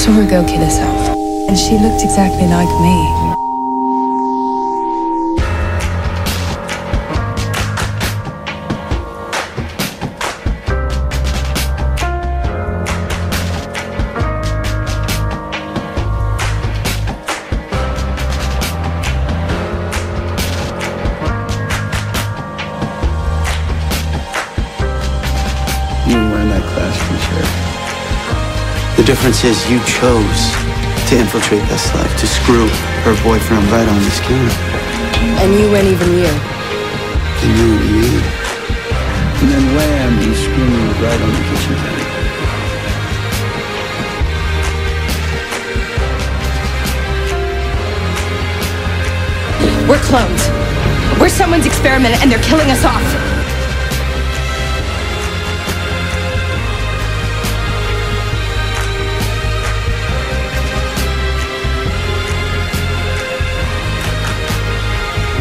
saw a girl kill herself, and she looked exactly like me. You were that class t-shirt. The difference is you chose to infiltrate this life, to screw her boyfriend right on this counter. And you weren't even you. And you and me. And then wham, you screwed me right on the kitchen table. We're clones. We're someone's experiment, and they're killing us off.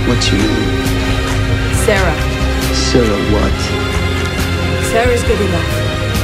What's your name? Sarah. Sarah what? Sarah's good enough.